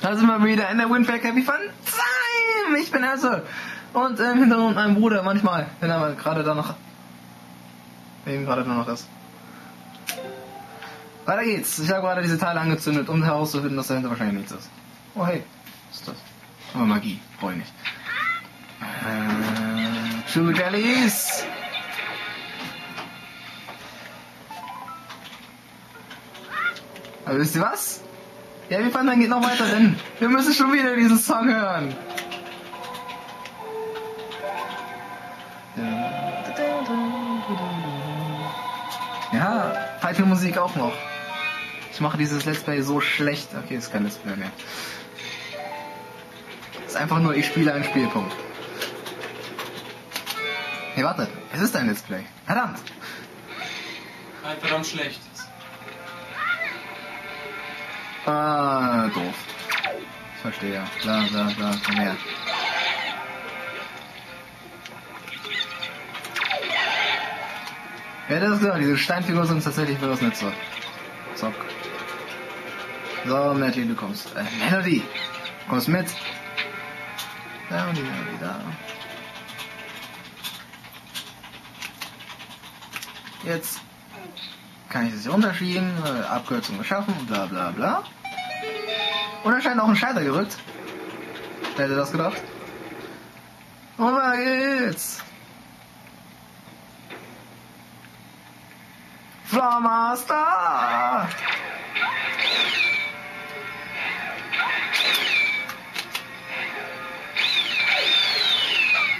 Da sind wir wieder in der Windfair Happy Fun Time. Ich bin Esse. Und im Hintergrund mein Bruder manchmal, wenn er gerade da noch, eben gerade da noch ist. Weiter geht's. Ich habe gerade diese Teile angezündet, um herauszufinden, dass dahinter wahrscheinlich nichts ist. Oh hey, was ist das? Aber Magie, brauche ich nicht. Äh, Sugar Jellies. Aber wisst ihr was? Ja, wir fahren dann geht noch weiter, denn wir müssen schon wieder diesen Song hören. Ja, Fight Musik auch noch. Ich mache dieses Let's Play so schlecht. Okay, ist kein Let's Play mehr. Ist einfach nur, ich spiele einen Spielpunkt. Hey, warte, es ist ein Let's Play. Verdammt. Verdammt schlechtes. Ah, doof. Ich verstehe. Bla, bla, bla, komm her. Ja, das ist klar. Diese Steinfiguren sind tatsächlich für das Netze. Zock. So, Matty, du kommst. Äh, Melody! Kommst mit. Da und die, die, da. Jetzt kann ich das hier runterschieben, äh, Abkürzung geschaffen, bla bla bla. Und da scheint auch ein Schalter gerückt. Wer hätte das gedacht? Und weiter geht's. Flamaster!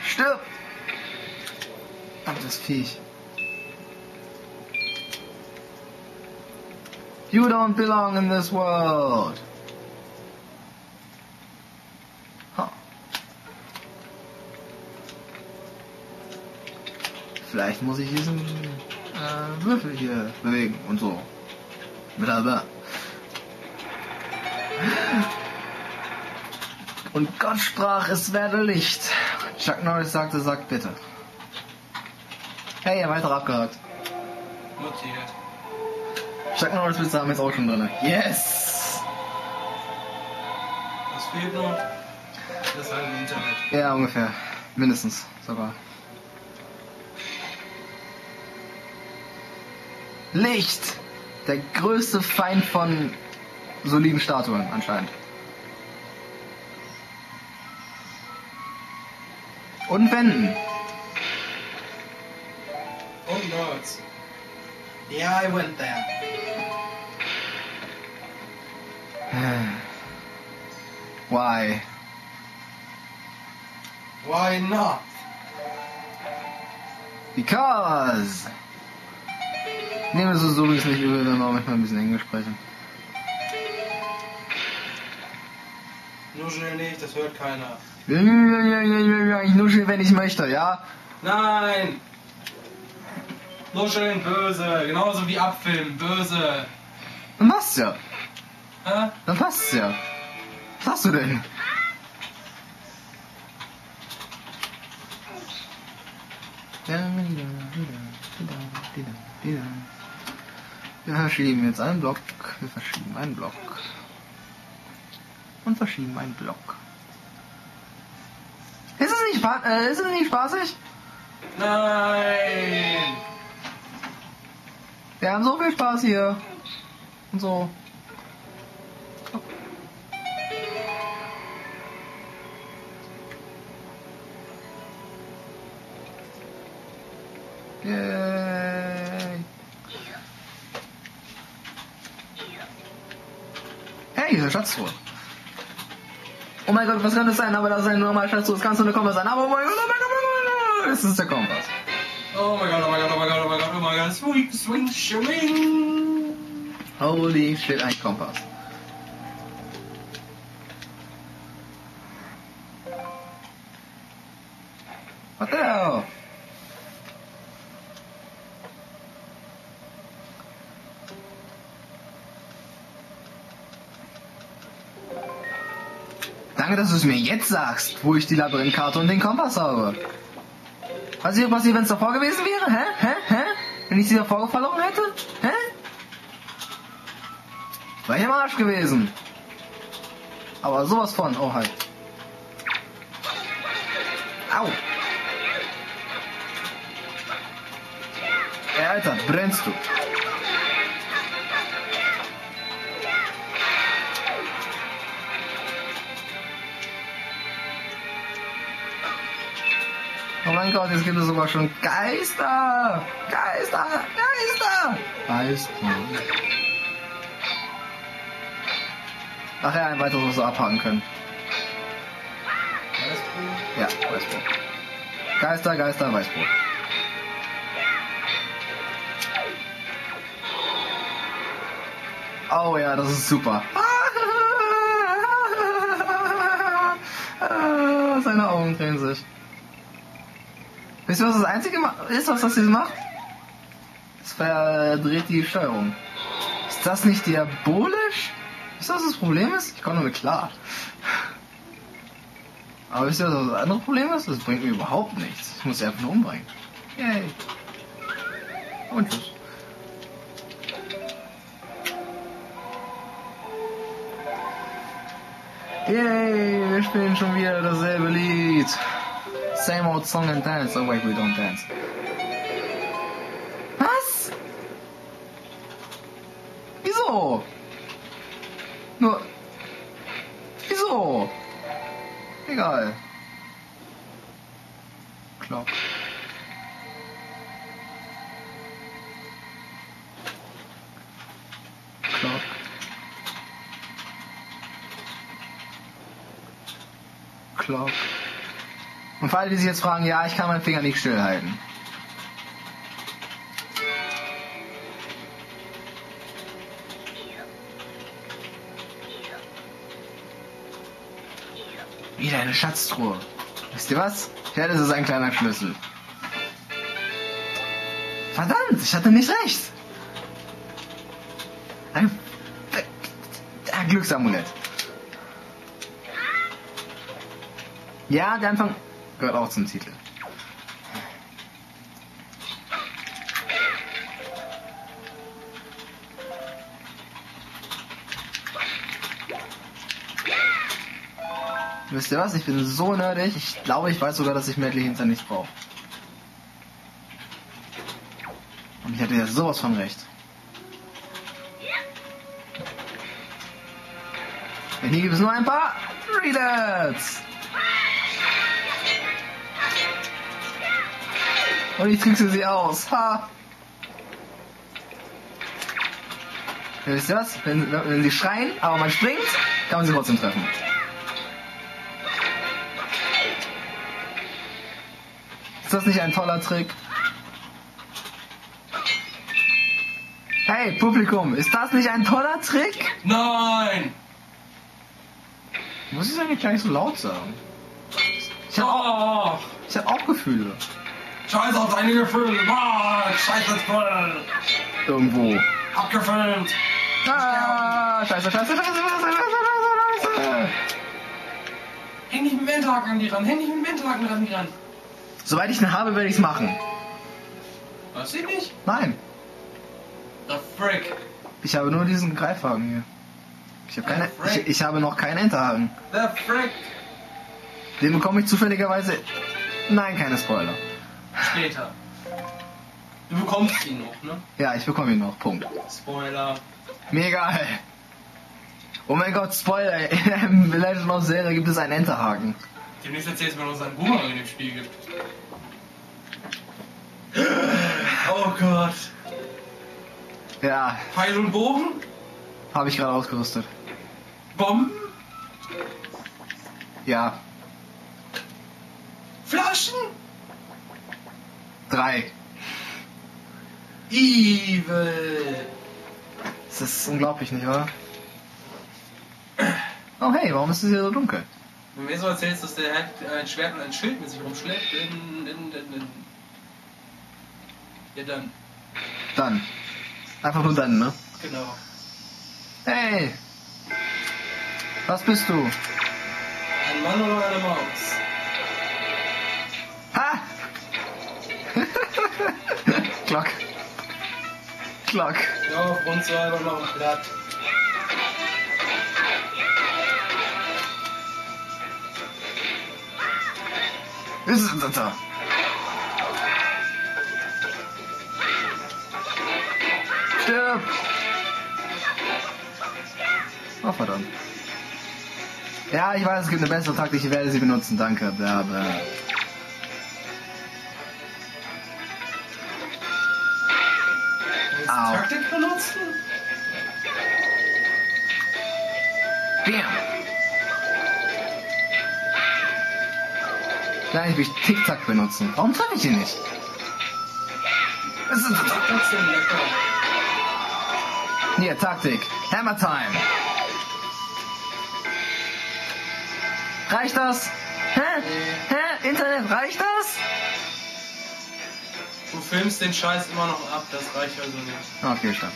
Stirb! Verdammtes Viech. You don't belong in this world. Vielleicht muss ich diesen äh, Würfel hier bewegen und so. Blablabla. Und Gott sprach, es werde Licht. Chuck Norris sagte, sagt bitte. Hey, weiter abgehakt. Notiert. Chuck Norris Witze haben wir jetzt auch schon drin. Yes! Was fehlt noch? Das halbe Internet. Ja, ungefähr. Mindestens sogar. Licht! Der größte Feind von soliden Statuen anscheinend. Und Wänden. Und Nerds. Yeah, I went there. Why? Why not? Because! Nehmen es so übrigens nicht übel, wenn wir manchmal ein bisschen Englisch sprechen. Nur schnell nicht, das hört keiner. Ich nuschel, wenn ich möchte, ja? Nein! Nuscheln böse, genauso wie abfilmen, böse. Dann passt's ja. Hä? Dann passt's ja. Was hast du denn? Wir verschieben jetzt einen Block. Wir verschieben einen Block. Und verschieben einen Block. Ist es nicht, äh, ist es nicht spaßig? Nein! Wir haben so viel Spaß hier. Und so. Yay. Diese Schatztruhe. Oh mein Gott, was kann das sein? Aber das ist eine normale Schatztruhe. Es kann so eine Kompass sein. Aber oh mein Gott, oh mein Gott, oh mein Gott. Es ist der Kompass. Oh mein Gott, oh mein Gott, oh mein Gott, oh mein Gott, oh mein Gott. Swing, swing, swing. Holy shit, ein Kompass. What the hell? Danke, dass du es mir jetzt sagst, wo ich die Labyrinthkarte und den Kompass habe. Was hier passiert, wenn es davor gewesen wäre? Hä? Hä? Hä? Wenn ich sie davor verloren hätte? Hä? War ich im Arsch gewesen. Aber sowas von. Oh, halt. Au. Ey, Alter, brennst du? Oh mein Gott, jetzt gibt es sogar schon Geister! Geister! Geister! Geister. Ach ja, ein weiteres, was wir abhaken können. Ja, Weißbrot. Geister, Geister, Weißbrot. Oh ja, das ist super. Seine Augen drehen sich. Wisst ihr, was das Einzige ist, was das hier macht? Es verdreht die Steuerung. Ist das nicht diabolisch? Wisst ihr, was das Problem ist? Ich komme damit klar. Aber wisst ihr, was das andere Problem ist? Das bringt mir überhaupt nichts. Ich muss sie einfach nur umbringen. Yay. Und tschüss. Yay, wir spielen schon wieder dasselbe Lied. Same old song and dance. Oh wait, we don't dance. Was? Wieso? Nur. Wieso? Egal. Clock. Clock. Clock. Und für alle, die sich jetzt fragen, ja, ich kann meinen Finger nicht stillhalten. Wieder eine Schatztruhe. Wisst ihr was? Ja, das ist ein kleiner Schlüssel. Verdammt, ich hatte nicht recht. Ein, ein Glücksamulett. Ja, der Anfang gehört auch zum Titel. Wisst ihr was? Ich bin so nerdig. Ich glaube, ich weiß sogar, dass ich Medley hinter nicht brauche. Und ich hatte ja sowas von recht. Denn hier gibt es nur ein paar Readers. Und ich trickse sie aus. Ha! Wisst ihr was? Wenn, wenn sie schreien, aber man springt, kann man sie trotzdem treffen. Ist das nicht ein toller Trick? Hey, Publikum, ist das nicht ein toller Trick? Nein! Muss ich eigentlich gar nicht so laut sagen? Ich habe auch, ich hab auch Gefühle. Scheiß auf deine Gefühle. Ah, scheiß ins Voll. Irgendwo. Abgefilmt. Ah, scheiße, scheiße, scheiße, scheiße, scheiße, scheiße. Häng nicht mit dem Enterhaken an die ran. Häng nicht mit dem Enterhaken an die ran. Sobald ich ihn habe, werde ich es machen. Was sie nicht? Nein, The frick. ich habe nur diesen Greifhaken hier. Ich habe keine, ich, ich habe noch keinen Enterhaken. The frick. Den bekomme ich zufälligerweise. Nein, keine Spoiler. Später. Du bekommst ihn noch, ne? Ja, ich bekomme ihn noch. Punkt. Spoiler. Mir egal. Oh mein Gott, Spoiler. In Legend of Zelda gibt es einen Enterhaken. Demnächst erzählst du mir noch, dass es einen Boomerang in dem Spiel gibt. Oh Gott. Ja, Pfeil und Bogen? habe ich gerade ausgerüstet. Bomben? Ja, Flaschen? Drei. Evil. Das ist unglaublich, nicht wahr? Oh hey, warum ist es hier so dunkel? Wenn du mir so erzählst, dass der ein Schwert und ein Schild mit sich rumschleppt, dann, dann, dann, dann. Ja dann, Dann. Einfach nur dann, ne? genau. Hey! Was bist du? Ein Mann oder eine Maus? Klack. Klack. Ja, selber noch ein Blatt. Ist es ein da? Stirb! Ach, verdammt. Ja, ich weiß, es gibt eine bessere Taktik, ich werde sie benutzen. Danke, aber. Taktik benutzen? Bam! Nein, ich will Tic-Tac benutzen. Warum treffe ich ihn nicht? Das? Ist denn lecker. Hier, Taktik. Hammer Time. Reicht das? Hä? Hä? Internet, reicht das? Du filmst den Scheiß immer noch ab, das reicht also nicht. Okay, stimmt.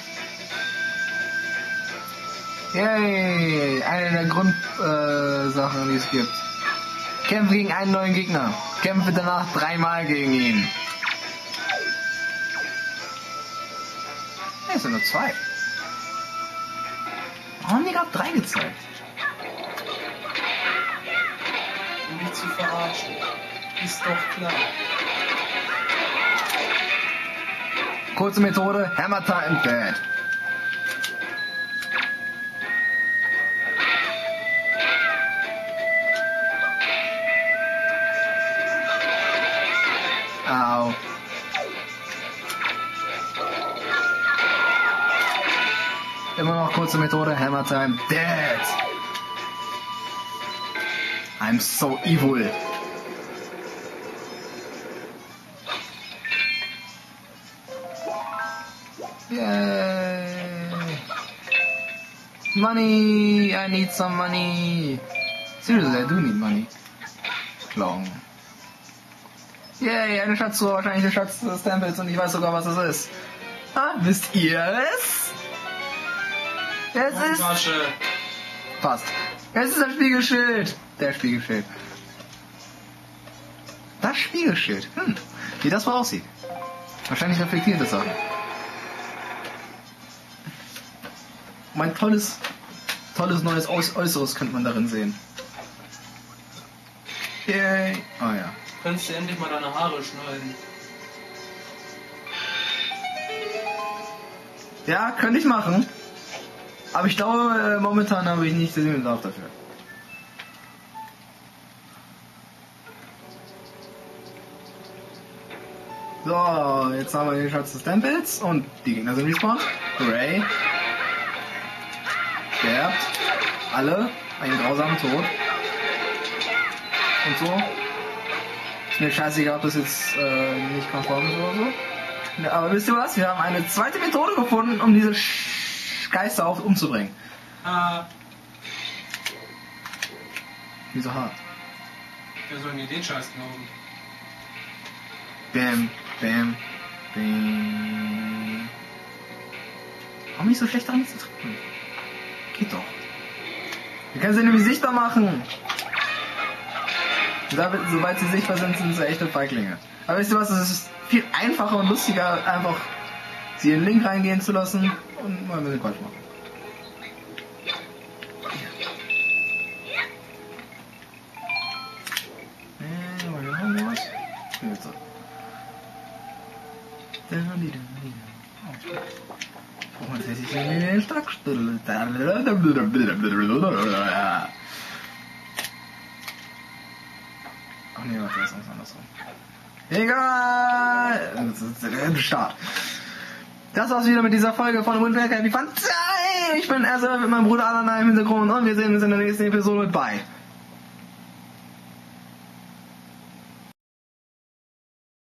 Yay, eine der Grundsachen, äh, die es gibt. Kämpfe gegen einen neuen Gegner. Kämpfe danach dreimal gegen ihn. Ne, es sind nur zwei. Warum haben die gerade drei gezeigt? Um mich zu verarschen. Ist doch klar. Kurze Methode, Hammer Time Dead. Au. Immer noch kurze Methode, Hammer Time Dead. I'm so evil. Money! I need some money! Seriously, I do need money. Klong. Yay, eine Schatztruhe, wahrscheinlich der Schatz des Tempels und ich weiß sogar, was es ist. Ah, wisst ihr es? Es ist... Tasche. Passt. Es ist das Spiegelschild. Der Spiegelschild. Das Spiegelschild. Hm. Wie das wohl aussieht. Wahrscheinlich reflektiert es Sachen. Mein tolles, tolles neues Äuß Äußeres könnte man darin sehen. Yay. Oh ja. Könntest du endlich mal deine Haare schneiden? Ja, könnte ich machen. Aber ich glaube, äh, momentan habe ich nicht den Bedarf dafür. So, jetzt haben wir den Schatz des Tempels und die Gegner sind respawned. Hooray. Sterbt. Alle. Einen grausamen Tod. Und so. Ist mir scheißegal, ob das jetzt äh, nicht konform ist oder so. Aber wisst ihr was? Wir haben eine zweite Methode gefunden, um diese Sch Geister auch umzubringen. Ah, Wieso hart? wer soll mir den Scheiß glauben? Bam, bam, bam. Warum nicht so schlecht daran zu treffen? Können sie nämlich sichtbar machen. Sobald sie sichtbar sind, sind sie echte Feiglinge. Aber wisst ihr was? Es ist viel einfacher und lustiger, einfach sie in den Link reingehen zu lassen und mal ein bisschen Quatsch machen. Äh, wollen wir noch was? Mal, das ist in den Stockstuhl. Ach nee, warte, das ist andersrum. Egal! Start. Das war's wieder mit dieser Folge von Windwerker. Wie fand's? Ich bin Ersa mit meinem Bruder Alana im Hintergrund und wir sehen uns in der nächsten Episode. Bye.